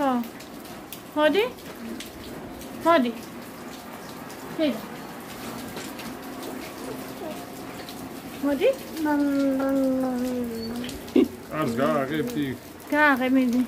Ha. Hadi. Hadi. Hadi. Hadi. Az gar repti. Gar remedi.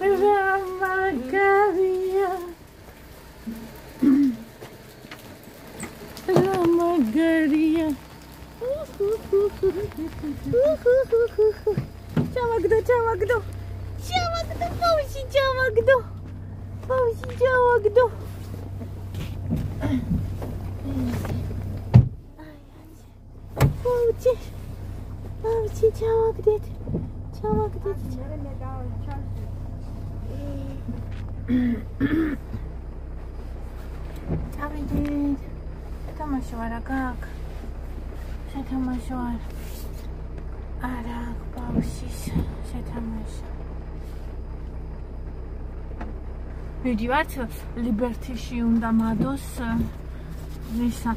Ben bak geliyor. Mama. Лама Гария. Чавагду, чавагду. Чавагду, пауси, чавагду. Пауси, чавагду. Пауси. Пауси, чавагду. Чавагду. Чавагду. Чавагду. სათამაშო არა გაქვს სათამაშო არ არა აქვს ბავშის სათამაშო. მივდივართ ლიბერტიში უნდა მადოს ესა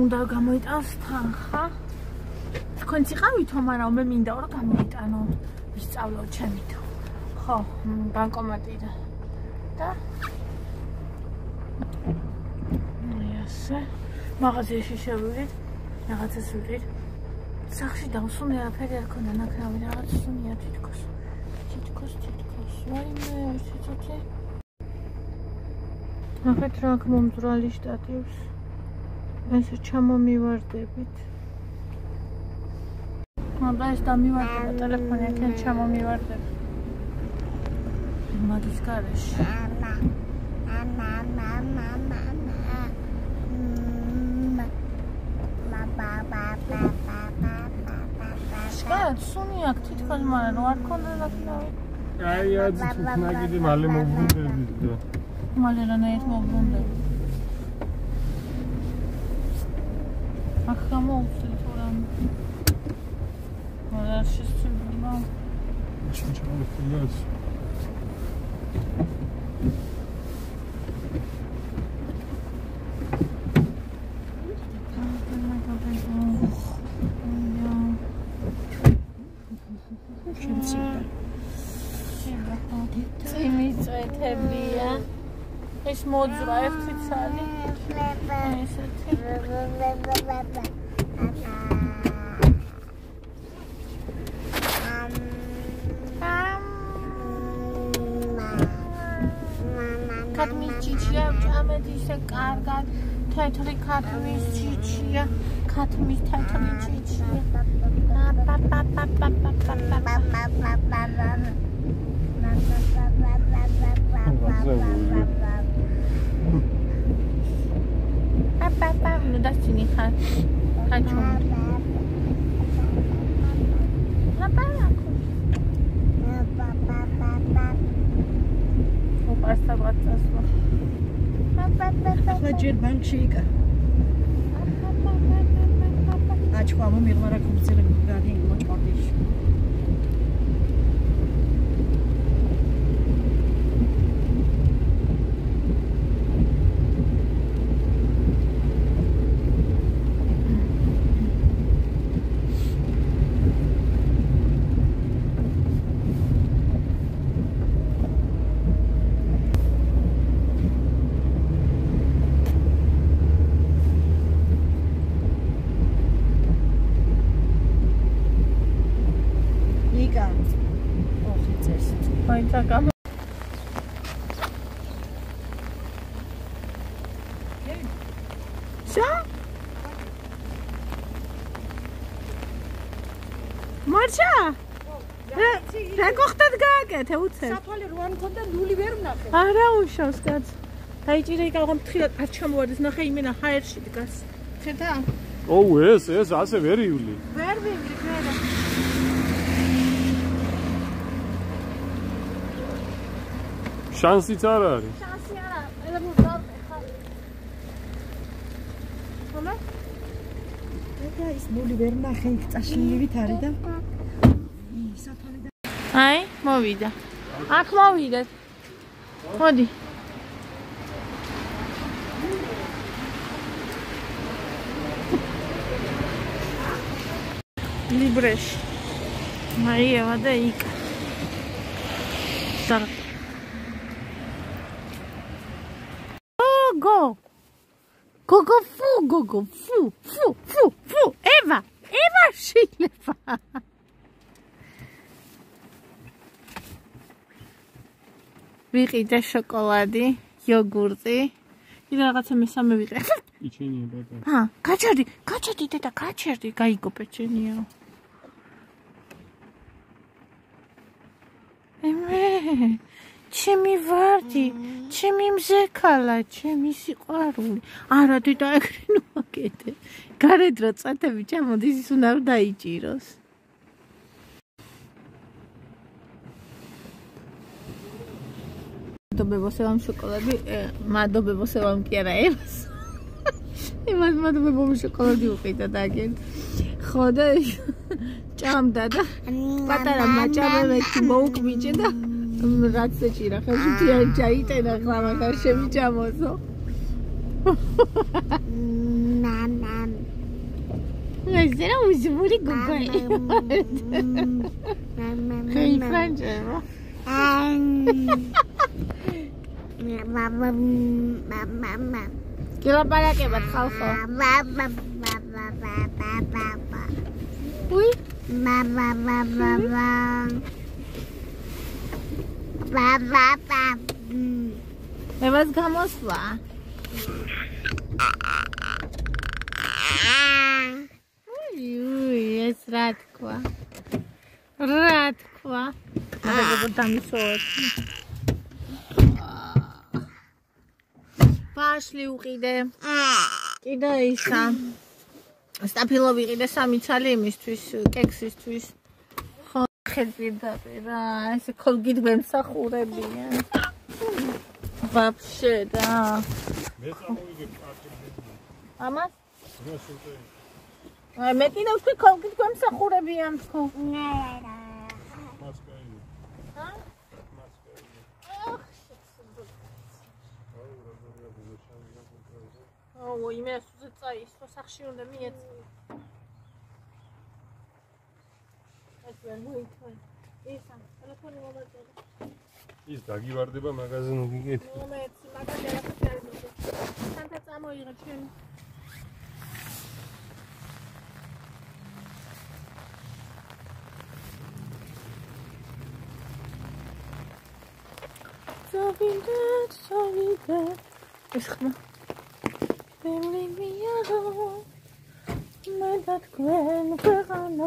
უნდა გამოიტანს თანხა. თქვენ წიყავითო მაგრამ მე მინდა რომ გამოიტანო ვისწავლო ჩემითო. ხო ბანკომატიდან და ასე მაღაზიაში შევიდით რაღაცას ვიყიდ სახში დავსუნე არაფერი არ ქონდა ნაკრავი რაღაც სუნია თითქოს. თითქოს თითქოს. ვაიმე შეიძლება ნახეთ რა აქ მომძრალი შტატივს? ეს ჩამომივარდებით. აბა ეს დამივარდება ტელეფონი აქ ჩამომივარდება. მაგის გარეშე. მამა მამა მამა შენ სუნი აქ თითქოს მაგრამ რო არ ქონდა ნაკნავი აი აძი თუ ნაგიდი მალე მოგვუნდები და მალე რანაირად მოგვუნდები აქ გამოუცილ თუ რამ მაგრამ შესწირდება ჩიჩა ფიას ეს მოძრა ერთი ცალი. ესეთი ქათმის ჩიჩია ჭამეთ ისე კარგად თეთრი ქათმის ჩიჩია ქათმის თეთრი ჩიჩია მარშა რა გოხტად გააკეთე უცე საფალი რო არ მქონდა ნული ვერ ვნახე. არა უშავს კაც. დაიჭირე იქ აღარ მთხილად არ ჩამოვარდეს ნახე იმენა ჰაერში დგას. ხედა? ოუ ეს ეს ასე ვერ ივლი. ვერ ვივლი ხედა. შანსიც არ არის. შანსი არ და ის მული ვერ ნახე იქ წაშლილივით არის და აი, მოვიდა. აქ მოვიდეთ. მოდი. ლიბრეში. მაიევა და იქ. და go გოგო ფუ გოგო ფუ ფუ ფუ ფუ ევა ევა შეიძლება. ვიყიდე შოკოლადი იოგურტი. იდა რაღაცა მესამე ვიყიდე პეჩენია ბატონო. ა გაჩერდი გაჩერდი დედა გაჩერდი გაიგო პეჩენია ემე ჩემი ვარდი ჩემი მზეკალა ჩემი სიყვარული. არა დედა ეგრე ნუ აკეთე გარეთ რო წათები ჩამოდის ის უნდა დაიჭიროს. მადობებოსე ვამ შოკოლადი მადობებოსე ვამ კი არა ევას. იმას მადობებო შოკოლადი უყიდა და აგენ. ხო და ჭამდა და პატარა მაჭამებეთი მოუკბიჭე და რაც ეჭირა ხელში თიან ჩაიტენა ხლამაგარ შემიჭამოსო მამა ზერა უზბური გუგაი ხეიფანჯერა მამა მამა გელაპარაკებათ ხალხო მამა მამა მამა უი მამა მამა მამა mama. Mama, mama. ევას გამოსვლა. უი უი ეს რა თქვა? რა თქვა? და გოგო დამისოთ ბაშლი უყიდე კიდე ისა სტაფილო ვიყიდე სამი ცალი იმისთვის კექსისთვის ხელპირდაპირ რა, ესე ქოლგით გვემსახურებიან. ვაფშე რა. მე წამოვიგებ პარტიზე. ამას? აი მე კიდევ თქვი ქოლგით გვემსახურებიან თქო. ნე რა. მასკაი. ჰა? მასკაი. ოხ, შეცდო. აუ, რა გუგა გუგა შევიდა კონტროლზე. აუ, იმას უზე წაის, ხო სახში უნდა მიეწ. ვერ მოითხოვე. ის ამ ტელეფონი მომაწერა. ის დაგივარდება მაღაზიონ უგიგეთ. მომეც მაღაზია რაღაც არ მოგვიყვება. სანთა წამოიღე ჩემი. წავიდეთ, წავიდეთ. ეს ხმა. მე მე მე მე მე და თქვენ ქვეყანა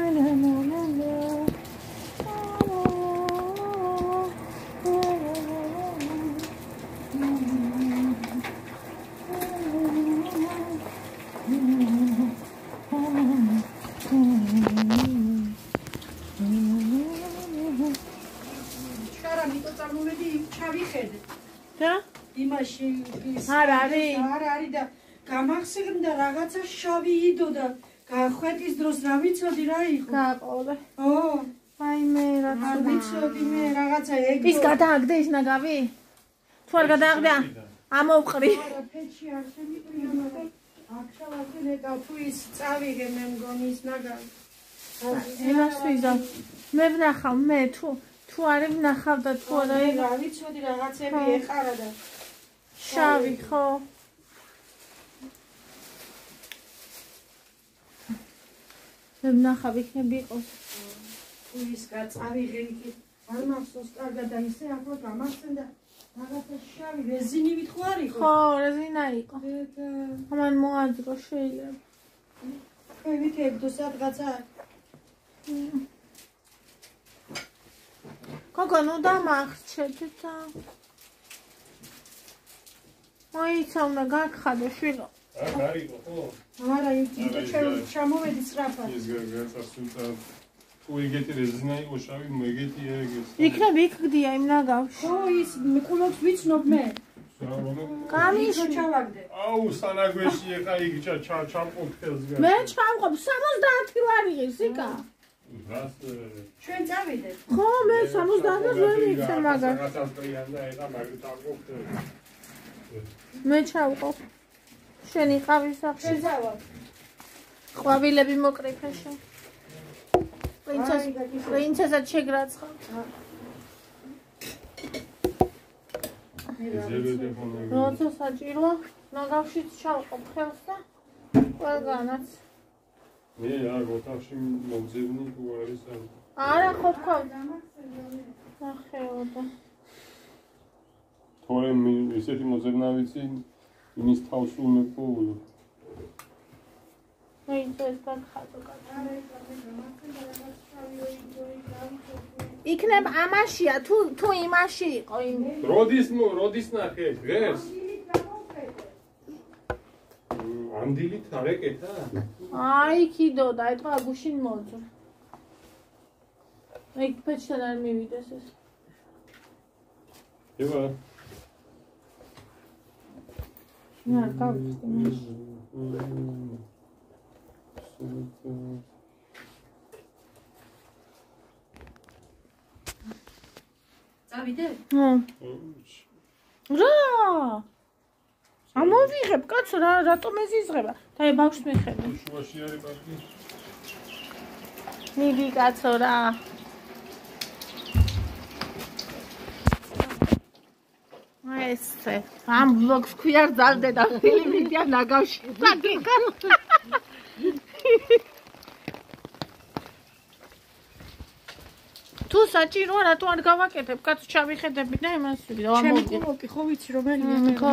და იმაში არ არის? არ არის და გამახსენდა რაღაცა შავი იდო და გახვეთის დროს რა ვიცოდი რა იყო? გაყოლე ო აი მე რა ვიცოდი მე რაღაცა ეგ ის გადააგდე ის ნაგავი? თუ არ გადააგდა ამოვყრი. არა ფეჩი არ შემიყრია აქ შავაზე ნეტა თუ ის წავიღე მე მგონი ის ნაგავი. იმას ვიზა მე ვნახავ მე თუ თუ არ ვნახავ და თუ არა ეგ რა ვიცოდი რაღაცები ეყარა და შავი ხო. მე ვნახავ იქნები იყოს. თუ ის გაწავიღე იქ არ მახსოვს კარგად და ისე ახლა გამახსენდა რაღაცა შავი რეზინივით ხო არ იყო ხო რეზინა იყო. და ამან მოაძრო შეიძლება. ევით ეგდო სადღაცა გოგო ნუ დამახჩეთ და მოიცა უნდა გაგხადე შვილო აქ არისო ხო? არა იქ ჩამოვედი სწრაფად. ის გასასულტა თუ ეგეთი რეზინა იყო შავი მეგეთი ეგეს. იქნები იქ გდია იმ ნაგავში. ხო ის მიყულობს ვიცნობ მე. გამიში ჩავაგდე. აუ სანაგვეში ეხა ჩა ჩამყოფ ხელს გა. მე ჩავყობ 70 ლარი ის იკა ჩვენ წავიდეთ. ხო მე 70-ს ვერ მიცე მაგას რაღაცას პრიან და ეხა მაგით აღვობ მე ჩავყო. შენი ყავის სახში. ჩვენ წავალ. ყვავილები მოკრიფეში. პრინცეს პრინცესა შეგრაცხავ ეზებედე ხოლმე. როცა საჭიროა ნაგავშიც ჩავყო ხელს და ყველგანაც მე არ ოთახში მომძებნი თუ არის არ არა ხო თქვა. ახეო და თორემ მი- ესეთი მოძებნა ვიცი იმის თავს აი ეს გახადო კაცი იქნებ ამაშია თუ თუ იმაში იყო იმ როდის როდის ნახე დღეს ამ დილით აი კიდო და ეთქვა გუშინ მოძო აი პეჩთან არ მივიდეს ეს. ება რა გავხდი წავიდეთ? ჰმ რა ამოვიღებ კაცო რა რატომ ეზიზღება და აი ბავშვს მიხები შუაში არის პარკი მიდი კაცო რა. ესე ამ ბლოგს ქვია ძალდე და ფილმიდია ნაგავში საგიკა თუ საჭიროა რატო არ გავაკეთებ? კაცო ჩავიხედები და იმას ვიგე და ჩემი ამოვიდე კულოკი ხო ვიცი რომელი მ, ხო.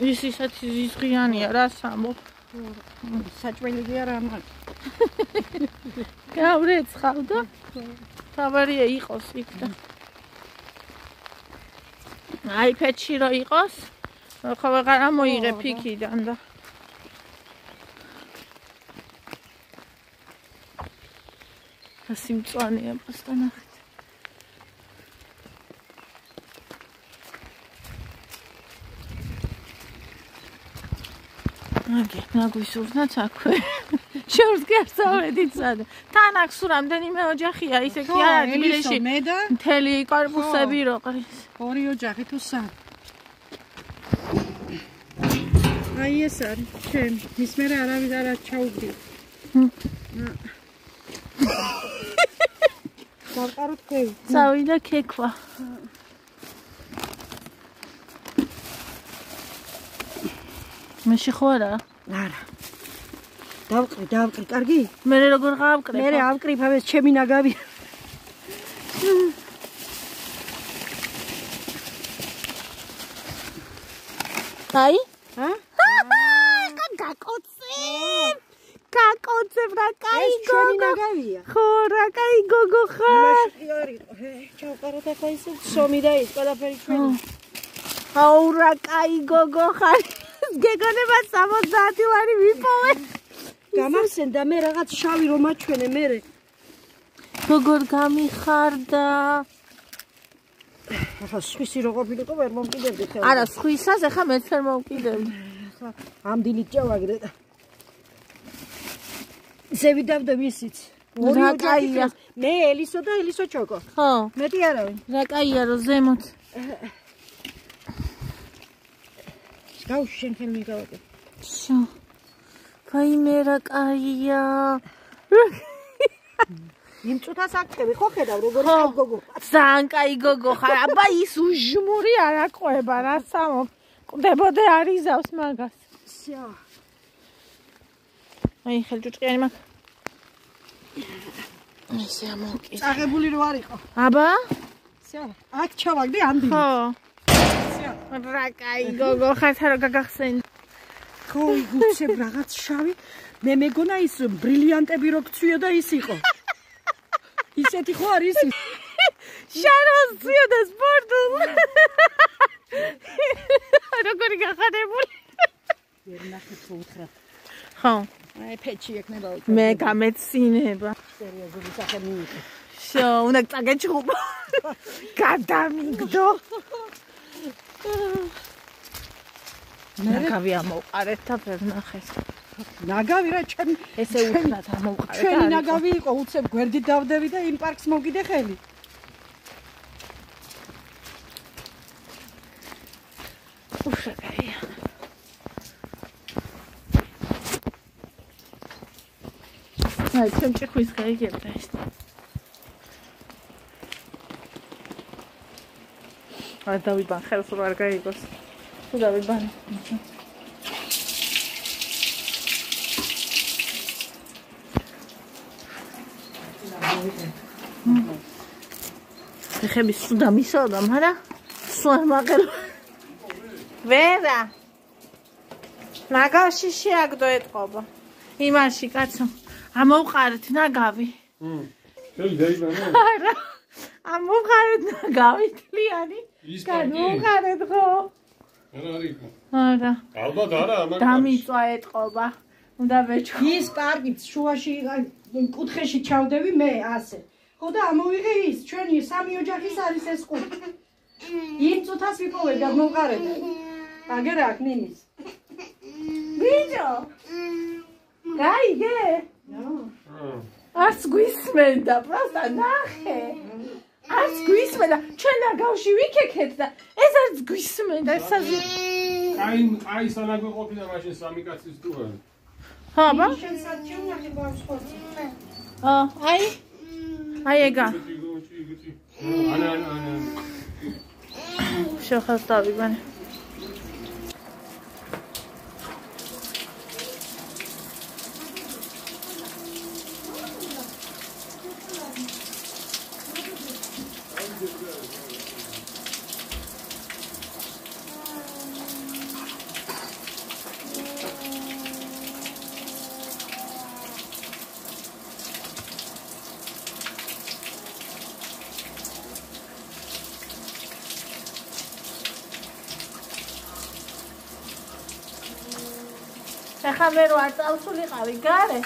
ის ისეთი ზიზღიანია რა სამო საჭმელი არა ამან. გავრეცხავ და თავარია იყოს იქ და. აიპედში რო იყოს ხო ვეღარ ამოიღებ იქიდან და. სიმწვანეა პასტა აგი ნაგვისურნაც აქვე შორს გასავედით სადა თან აქ სულ რამდენიმე ოჯახია ისე კი არა თბილისში მე და მთელი კორპუსები რო ყრის ორი ოჯახი თუ სამ. აი ეს არის ჩემ. ის მე არავის არ ჩაუგდი. დავყაროთ ქვევი. წავიდა ქექვა მეში ხო არა არა. დავყრი, დავყრი, კარგი? მე როგორ გავკრებ მე ავკრიფავ ეს ჩემი ნაგავი. აი ჰა? გაკოცებ გაკოცებ რა კაი ეს ჩემი გოგო ნაგავია. ხო რა კაი გოგო ხარ ჩავყაროთ ახლა ისე სომი და ის ყველაფერი ჩვენი. აუ რა კაი გოგო ხარ გეგონება 70 ლარი ვიპოვე გამახსენდა მე რაღაც შავი რომ აჩვენე მე. როგორ გამიხარდა ახლა სხვისი რო ყოფილიყო ვერ მომკიდებდი ხელ. არა სხვისას ახლა მეც ვერ მოვკიდებ ამ დილით ჩავაგრე და ზევიდავდა მისიც. ორი რა ოჯახი კაია. დღეს. მე ელისო და ელისო ჩოკო. ხო მეტი არავინ. რა კაია რომ ზემოთ გაუ შენ ხელმი გავაკეთე. შო ფაიმე რა კაია იმ წუთას აკეთები ხო ხედავ როგორ კაი გოგო. ძალიან კაი გოგო ხარ აბა ის უჟმური არ აყვება რა სამო კვდებოდე არიზავს მაგას სიო. აი ხელჭუჭყიანი მაგ ესე ამოვკიდე წაღებული რო არ იყო. აბა სიო. აქ ჩავაგდე ამ დილით. ხო. რა კაი გოგო ხარ თა რა გაგახსენ ხო იგუცებ რაღაც შავი. მე მეგონა ის ბრილიანტები რო გცვიო და ის იყო. ისეთი ხო არის ის? შაროს ციოდა სპორტულ როგორი გახადებული ვერ ნახე თუ უთხრა. ხო აი ფეჩი ეკნება უკვე. მე გამეცინება სერიოზული სახე მიიღე. შო უნდა წაგეჭხუბო გადამიგდო მე გავი ამოყარეთ და ვერ ნახეს ნაგავი რა ჩემი ესე უკნათ ამოვყარე ჩვენი ნაგავი იყო უცებ გვერდით დავდები და იმ პარკს მოგიდე ხელი. უშაკაია აი ჩემ ჭიქვის გაიგებდა ეს აი დავიბან ხელს რო არ გაიგოს თუ დავიბან ხები სულ დამისავდა, მაგრამ სულ არ მაღელ. ვერა. ნაგავში შეაგდო ეთყობა. იმაში კაცო. ამოვყარეთ ნაგავი. მ. შენ დაიბანა? არა. ამოვყარეთ ნაგავი თლიანი. ის გამოვყარეთ ხო? არა არის. არა. ალბათ არა, მაგრამ დამიწვა ეთყობა. უნდა ვეჩქო. ის პარკით შუაში კუთხეში ჩავდები მე ასე ხო და ამოვიღე ის ჩვენი სამი ოჯახის არის ეს ყუთი იმ წუთას ვიპოვე და მომყარე აგერა აქ ნინის ბიჭო. გაიგე? აა. არც გვისმენდა, პროსტა ნახე. არც გვისმენდა, ჩვენ ნაგავში ვიქექეთ და ეს არც გვისმენდა, ეს აზი. აი აი სანაგვე ყოფილა მაშინ სამი კაცის თუ არა. ხა, ბა? შენ სად ჩემნახე გვაქვს ხოცი ა, აი. აი ეგა. ანა ანა ანა. შეხავს დავიბანე. ეხა მე რო არ წავსულიყავი გარე?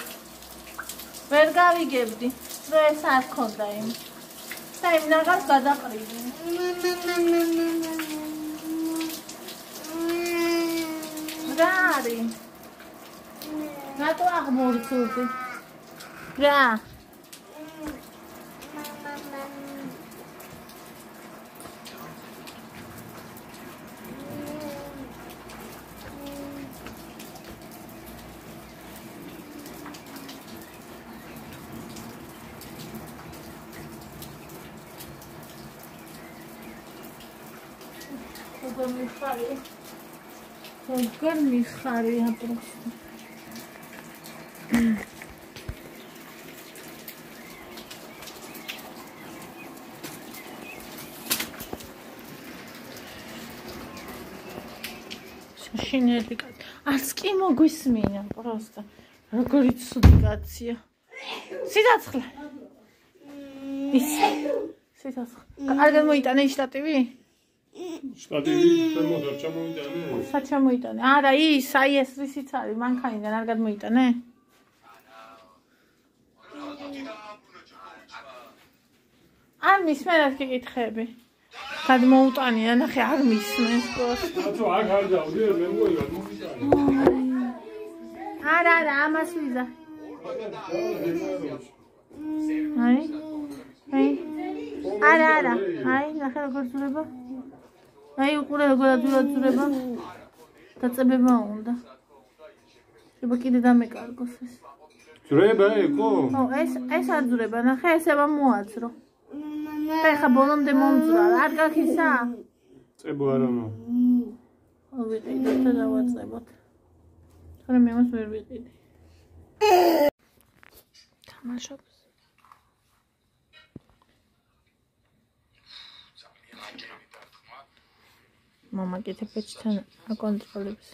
ვერ გავიგებდი რომ ეს არ ქონდა იმ. და იმ ნაგავს გადაყრილი. რა არის რატო აღმორწურდი რა როგორ მიხარი როგორ მიხარია პროსტა შაშინელი კაცი. არც კი მოგვისმინა პროსტა როგორი ცუდი კაცია. სიცოცხლე ის სიცოცხლე კარგად მოიტანა ის შტატივი შემოდარ ჩამოვიტანე. სად ჩამოიტანე? არა, ის, აი ეს რისიც არის, მანქანიდან არ გადმოიტანე? არ მისმენად კიკითხები. გადმოუტანია, ნახე, არ მისმენს პროსტა. აცო აქ არ დავდე, მე მგონი გადმოვიტანე. არა, არა, ამას ვიზა. აი. აი. არა, არა. აი, ნახე როგორ ზურება. აი, უყურე როგორ აძურაძურება. დაწებება უნდა. შეიძლება კიდე დამეკარგოს ეს. ძრება ეკო? ო, ეს ეს აძურება, ნახე, ესება მოაძრო. და ეხა ბოლომდე მომძვრა, არ გაქისა? წებო არა მო. ო, ვიყიდეთ და დავაწებოთ. თორემ მე მას ვერ ვიყიდი. თამაშობს. მამა კიდე პეჩთან აკონტროლებს.